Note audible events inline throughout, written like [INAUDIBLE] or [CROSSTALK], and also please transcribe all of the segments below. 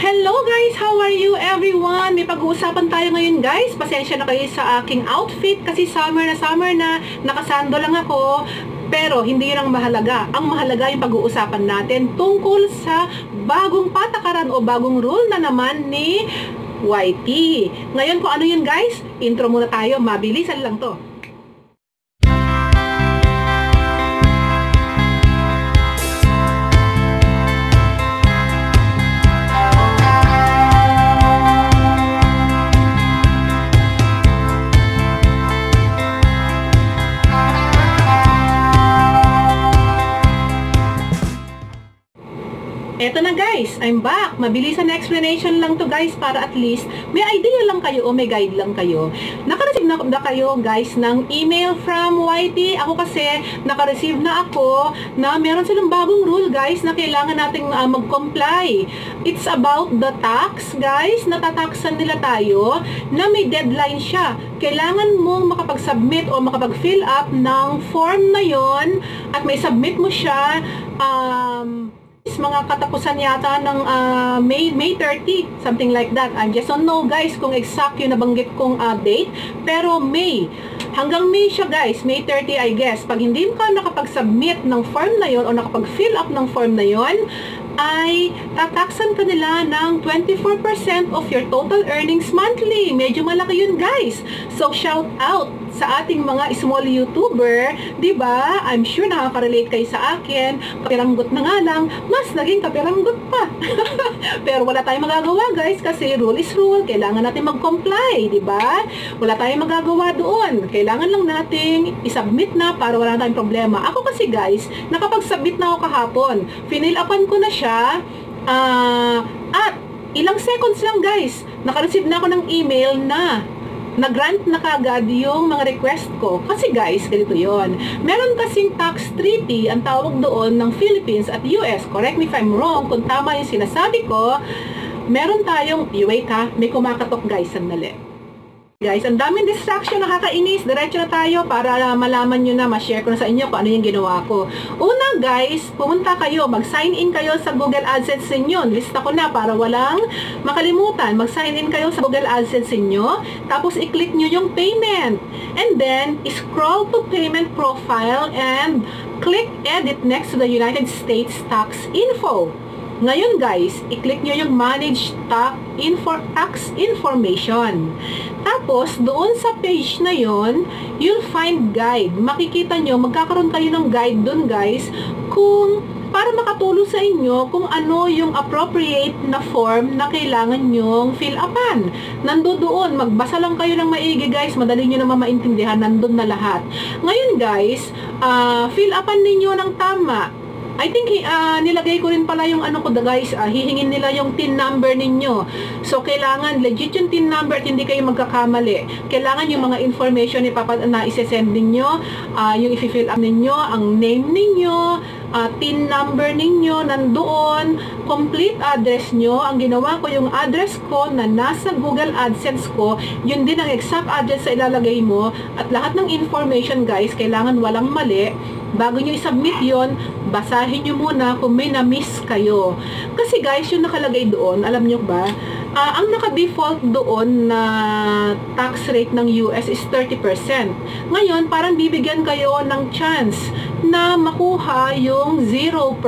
Hello guys! How are you everyone? May pag-uusapan tayo ngayon guys. Pasensya na kayo sa aking outfit kasi summer na summer na. Nakasando lang ako. Pero hindi yun ang mahalaga. Ang mahalaga yung pag-uusapan natin tungkol sa bagong patakaran o bagong rule na naman ni YT. Ngayon kung ano yun guys, intro muna tayo. Mabilisan lang to. Eto na guys, I'm back. Mabilisan na explanation lang to guys para at least may idea lang kayo o may guide lang kayo. Nakareceive na, na kayo guys ng email from YT. Ako kasi nakareceive na ako na meron silang bagong rule guys na kailangan nating uh, mag-comply. It's about the tax guys. Natataksan nila tayo na may deadline siya. Kailangan mong makapag-submit o makapag-fill up ng form na yon at may submit mo siya um, is mga katapusan yata ng uh, May May 30, something like that. I just don't know guys kung exact yung nabanggit kong uh, date, pero May. Hanggang May siya guys, May 30 I guess. Pag hindi ka nakapag-submit ng form na yon o nakapag-fill up ng form na yon, ay tataksan ka nila ng 24% of your total earnings monthly. Medyo malaki yun guys. So shout out sa ating mga small YouTuber, 'di ba? I'm sure nakaka-relate kayo sa akin. Kapiranggot na nga lang, mas naging kapiranggot pa. [LAUGHS] Pero wala tayong magagawa, guys, kasi rule is rule. Kailangan natin mag-comply, 'di ba? Wala tayong magagawa doon. Kailangan lang nating i-submit na para wala tayong problema. Ako kasi, guys, nakapag-submit na ako kahapon. Finill upan ko na siya. Uh, at ilang seconds lang, guys, naka-receive na ako ng email na nag-grant na kagad yung mga request ko. Kasi guys, ganito yon. Meron kasing tax treaty, ang tawag doon ng Philippines at US. Correct me if I'm wrong, kung tama yung sinasabi ko, meron tayong, wait ha, may kumakatok guys, sandali. Guys, ang daming distraction, nakakainis. Diretso na tayo para malaman nyo na, ma-share ko na sa inyo kung ano yung ginawa ko. Una guys, pumunta kayo, mag-sign in kayo sa Google AdSense ninyo. Lista ko na para walang makalimutan. Mag-sign in kayo sa Google AdSense ninyo. Tapos, i-click nyo yung payment. And then, scroll to payment profile and click edit next to the United States Tax Info. Ngayon guys, i-click nyo yung Manage Tax, Info, Information. Tapos, doon sa page na yon, you'll find guide. Makikita nyo, magkakaroon kayo ng guide doon guys, kung para makatulong sa inyo kung ano yung appropriate na form na kailangan nyong fill upan. Nando doon, magbasa lang kayo ng maigi guys, madali nyo naman maintindihan, nandun na lahat. Ngayon guys, uh, fill upan ninyo ng tama I think uh, nilagay ko rin pala yung ano ko da guys, uh, hihingin nila yung TIN number ninyo. So kailangan legit yung TIN number at hindi kayo magkakamali. Kailangan yung mga information ipapad na isesend ninyo, uh, yung i-fill up ninyo, ang name ninyo, uh, TIN number ninyo nandoon, complete address nyo. Ang ginawa ko yung address ko na nasa Google AdSense ko, yun din ang exact address sa ilalagay mo at lahat ng information guys, kailangan walang mali bago nyo i-submit yon basahin nyo muna kung may na-miss kayo. Kasi guys, yung nakalagay doon, alam nyo ba, uh, ang naka-default doon na tax rate ng US is 30%. Ngayon, parang bibigyan kayo ng chance na makuha yung 0%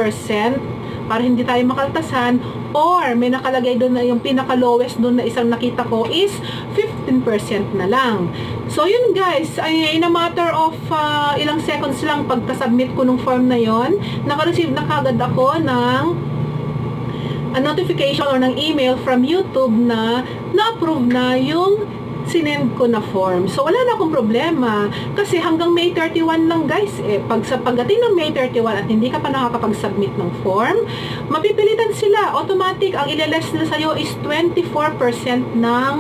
para hindi tayo makaltasan or may nakalagay doon na yung pinaka-lowest doon na isang nakita ko is 15% na lang. So yun guys, ay in a matter of uh, ilang seconds lang pagka-submit ko ng form na yon, naka-receive na kagad ako ng a notification or ng email from YouTube na na-approve na yung sinend ko na form. So, wala na akong problema. Kasi hanggang May 31 lang, guys. Eh, pag sa pagdating ng May 31 at hindi ka pa nakakapag-submit ng form, mapipilitan sila. Automatic, ang ilales na sa'yo is 24% ng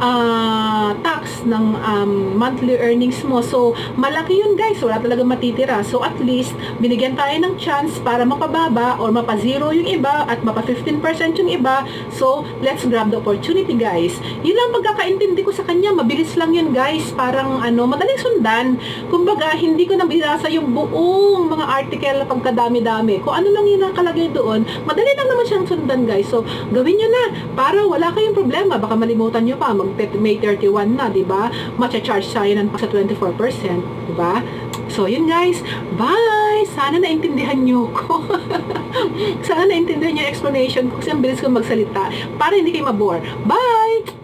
uh, tax ng um, monthly earnings mo. So, malaki yun, guys. Wala talaga matitira. So, at least, binigyan tayo ng chance para mapababa or mapa-zero yung iba at mapa-15% yung iba. So, let's grab the opportunity, guys. Yun lang pagkakaintindi ko sa kanya, mabilis lang yun guys. Parang ano, madaling sundan. Kumbaga, hindi ko na binasa yung buong mga article na pagkadami-dami. Kung ano lang yung nakalagay doon, madali lang naman siyang sundan guys. So, gawin nyo na para wala kayong problema. Baka malimutan nyo pa, mag May 31 na, di ba? Macha-charge tayo ng sa 24%, di ba? So, yun guys. Bye! Sana naintindihan nyo ko. [LAUGHS] Sana naintindihan nyo yung explanation ko kasi ang bilis ko magsalita para hindi kayo mabore. Bye!